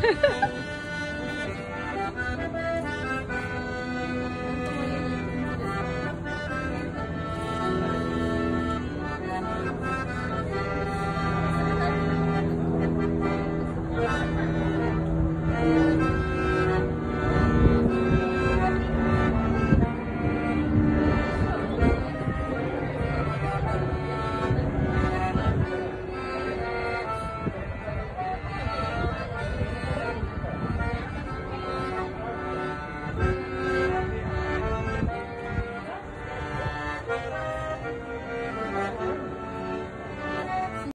呵呵。